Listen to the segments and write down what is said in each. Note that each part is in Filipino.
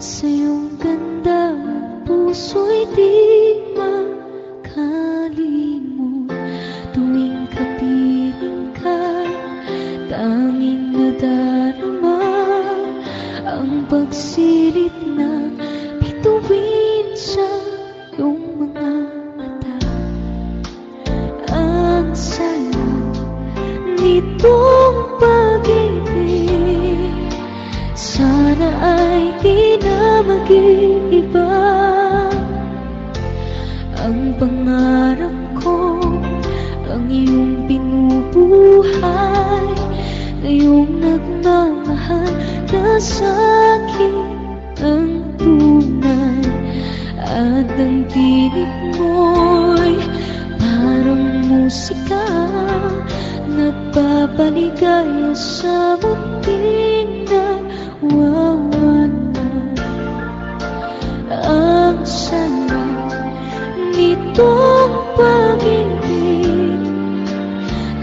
Sa iyong ganda puso'y di makalimot Tuwing kapiling ka, tanging nadarama Ang pagsilit na bituin sa iyong mga mata Ang saya. Nito Sana ay di na mag-iiba. Ang pangarap ko ang iyong binubuhay Ngayong nagmamahal na sa'kin ang tunay At ang tinig mo'y parang musika. Nagpapaligaya sa munting Sarap nitong pag-ibig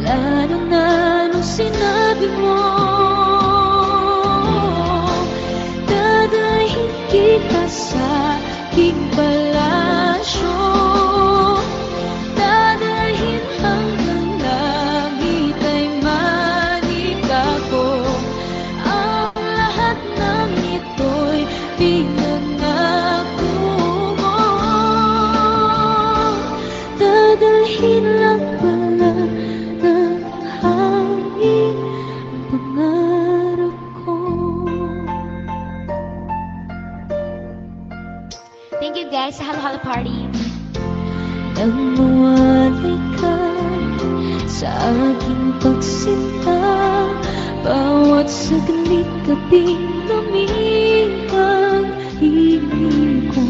Lalo na sinabi mo Dadahin kita sa aking palasyo Dadahin hanggang langit ay manika ko Ang lahat ng ito'y Thank you guys sa Halo Halo Party. Nang mawalay ka sa aking pagsinta Bawat saglit kaping lamig ang himig ko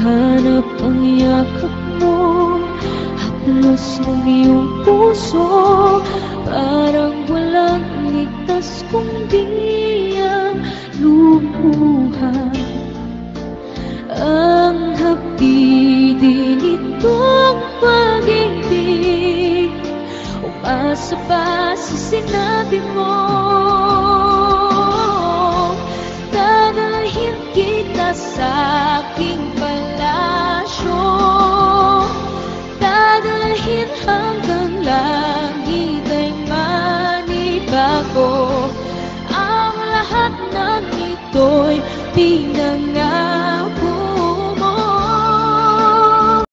Hanap ang yakap Haplos ng iyong puso Parang walang ligtas kundi ang lumuhan ang hapdi nitong pag-ibig. Umasa pa sa sinabi tôi tinggal